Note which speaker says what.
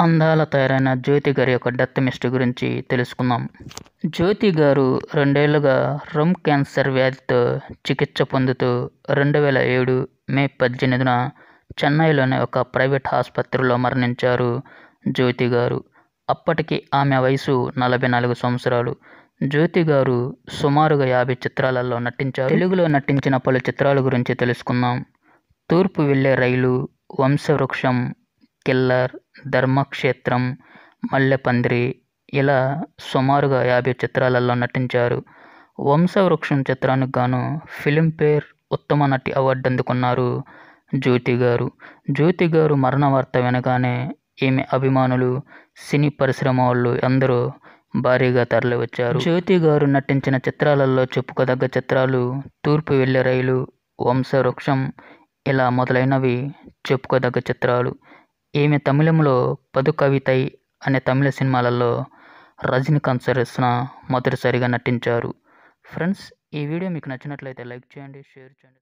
Speaker 1: అందాల తయారైన జ్యోతి గారి యొక్క డెత్ మిస్టరీ గురించి తెలుసుకుందాం. జ్యోతి గారు రెండేళ్ళుగా రొమ్ క్యాన్సర్ వ్యాధితో చికిత్స పొందుతూ రెండు వేల ఏడు మే పద్దెనిమిదిన చెన్నైలోని ఒక ప్రైవేట్ ఆసుపత్రిలో మరణించారు జ్యోతి గారు. అప్పటికి ఆమె వయసు నలభై నాలుగు సంవత్సరాలు. జ్యోతి గారు సుమారుగా యాభై చిత్రాలలో నటించారు. తెలుగులో నటించిన పలు చిత్రాల గురించి తెలుసుకుందాం. తూర్పు వెళ్ళే రైలు వంశవృక్షం కిల్లర్ ధర్మక్షేత్రం మల్లెపందిరి ఇలా సుమారుగా యాభై చిత్రాలలో నటించారు. వంశవృక్షం చిత్రానికి గాను ఫిలింఫేర్ ఉత్తమ నటి అవార్డు అందుకున్నారు జ్యోతి గారు. జ్యోతి గారు మరణ వార్త వినగానే ఈమె అభిమానులు సినీ పరిశ్రమ వాళ్ళు అందరూ భారీగా తరలివచ్చారు. జ్యోతి గారు నటించిన చిత్రాలలో చెప్పుకోదగ్గ చిత్రాలు తూర్పు వెళ్ళే రైలు వంశవృక్షం ఇలా మొదలైనవి చెప్పుకోదగ్గ చిత్రాలు. ఈమె తమిళంలో పదు కవితై అనే తమిళ సినిమాలలో రజనీకాంత్ సరసన మొదటిసారిగా నటించారు. ఫ్రెండ్స్ ఈ వీడియో మీకు నచ్చినట్లయితే లైక్ చేయండి షేర్ చేయండి.